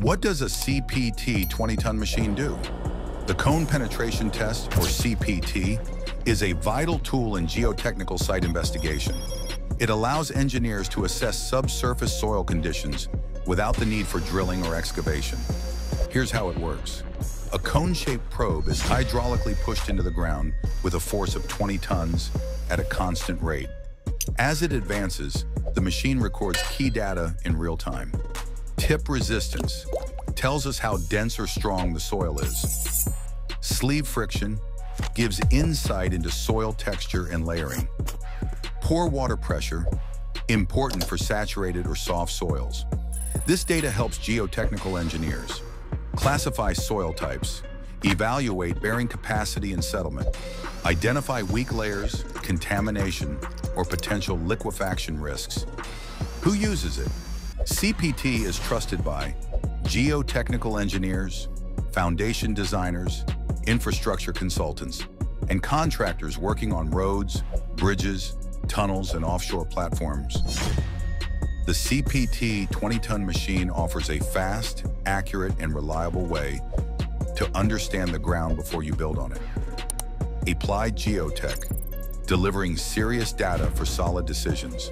What does a CPT 20-ton machine do? The Cone Penetration Test, or CPT, is a vital tool in geotechnical site investigation. It allows engineers to assess subsurface soil conditions without the need for drilling or excavation. Here's how it works. A cone-shaped probe is hydraulically pushed into the ground with a force of 20 tons at a constant rate. As it advances, the machine records key data in real time. Tip resistance tells us how dense or strong the soil is. Sleeve friction gives insight into soil texture and layering. Pore water pressure, important for saturated or soft soils. This data helps geotechnical engineers classify soil types, evaluate bearing capacity and settlement, identify weak layers, contamination, or potential liquefaction risks. Who uses it? CPT is trusted by geotechnical engineers, foundation designers, infrastructure consultants, and contractors working on roads, bridges, tunnels, and offshore platforms. The CPT 20-ton machine offers a fast, accurate, and reliable way to understand the ground before you build on it. Applied Geotech, delivering serious data for solid decisions.